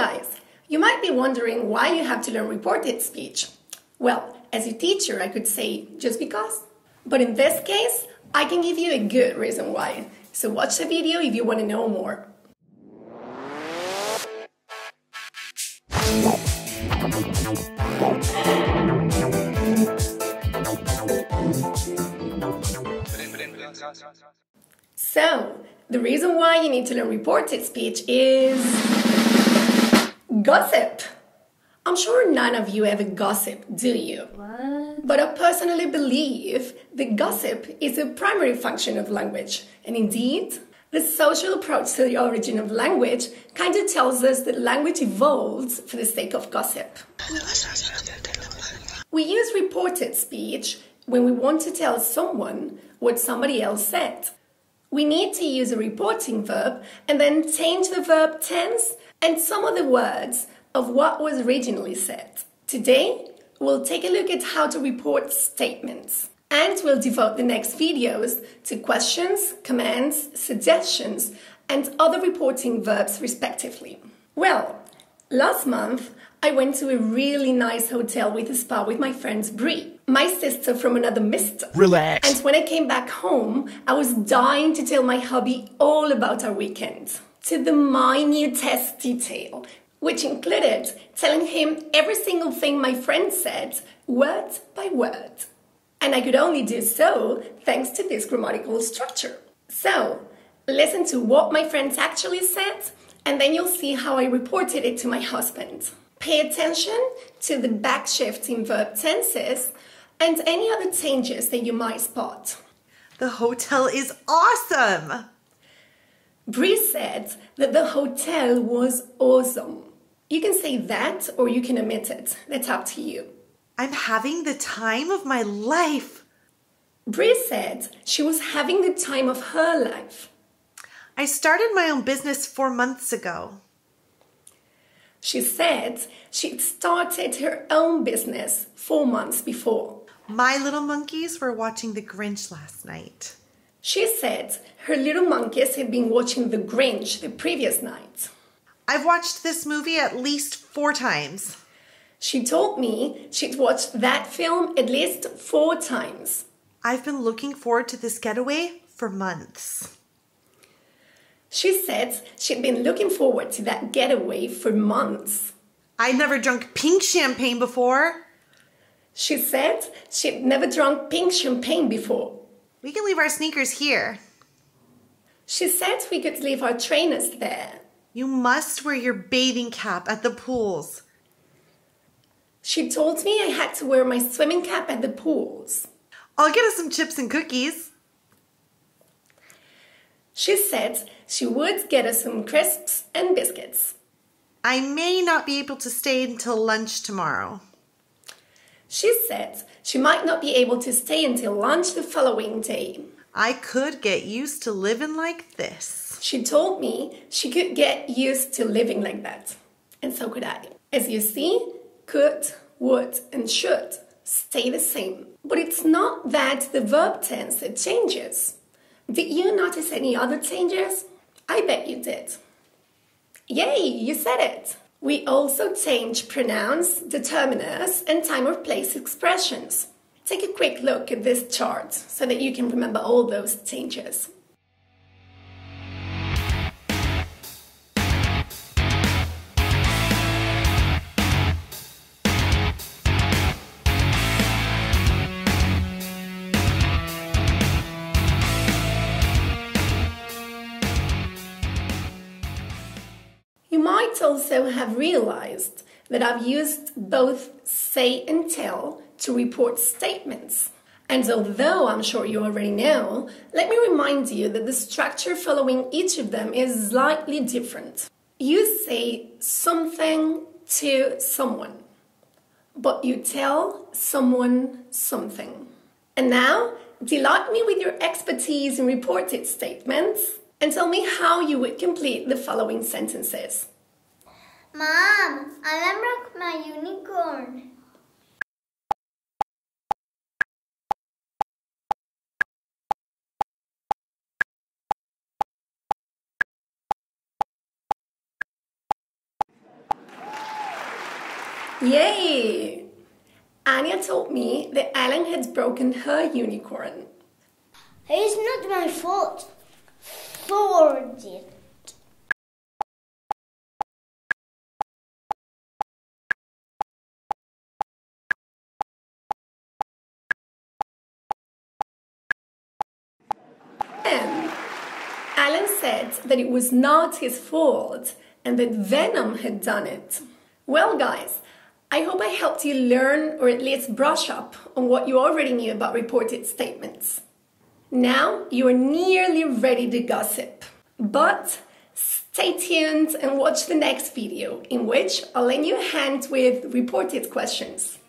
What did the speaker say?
guys! You might be wondering why you have to learn reported speech. Well, as a teacher, I could say just because. But in this case, I can give you a good reason why. So watch the video if you want to know more. So, the reason why you need to learn reported speech is gossip. I'm sure none of you ever gossip, do you? What? But I personally believe that gossip is a primary function of language. And indeed, the social approach to the origin of language kind of tells us that language evolves for the sake of gossip. We use reported speech when we want to tell someone what somebody else said. We need to use a reporting verb and then change the verb tense and some of the words of what was originally said. Today, we'll take a look at how to report statements. And we'll devote the next videos to questions, commands, suggestions, and other reporting verbs respectively. Well, last month I went to a really nice hotel with a spa with my friends Brie, my sister from another mister. Relax. And when I came back home, I was dying to tell my hubby all about our weekend, to the minutest detail, which included telling him every single thing my friend said, word by word. And I could only do so thanks to this grammatical structure. So, listen to what my friends actually said, and then you'll see how I reported it to my husband. Pay attention to the backshift in verb tenses and any other changes that you might spot. The hotel is awesome. Bree said that the hotel was awesome. You can say that or you can omit it. That's up to you. I'm having the time of my life. Bree said she was having the time of her life. I started my own business four months ago. She said she'd started her own business four months before. My little monkeys were watching The Grinch last night. She said her little monkeys had been watching The Grinch the previous night. I've watched this movie at least four times. She told me she'd watched that film at least four times. I've been looking forward to this getaway for months. She said she'd been looking forward to that getaway for months. I'd never drunk pink champagne before. She said she'd never drunk pink champagne before. We can leave our sneakers here. She said we could leave our trainers there. You must wear your bathing cap at the pools. She told me I had to wear my swimming cap at the pools. I'll get us some chips and cookies. She said she would get us some crisps and biscuits. I may not be able to stay until lunch tomorrow. She said she might not be able to stay until lunch the following day. I could get used to living like this. She told me she could get used to living like that. And so could I. As you see, could, would, and should stay the same. But it's not that the verb tense that changes. Did you notice any other changes? I bet you did. Yay, you said it! We also change pronouns, determiners, and time or place expressions. Take a quick look at this chart so that you can remember all those changes. Might also have realized that I've used both say and tell to report statements. And although I'm sure you already know, let me remind you that the structure following each of them is slightly different. You say something to someone, but you tell someone something. And now, delight me with your expertise in reported statements and tell me how you would complete the following sentences. Mom, I remember my unicorn. Yay! Anya told me that Alan had broken her unicorn. It's not my fault. Did. Alan said that it was not his fault and that Venom had done it. Well, guys, I hope I helped you learn or at least brush up on what you already knew about reported statements. Now you are nearly ready to gossip. But stay tuned and watch the next video in which I'll lend you a hand with reported questions.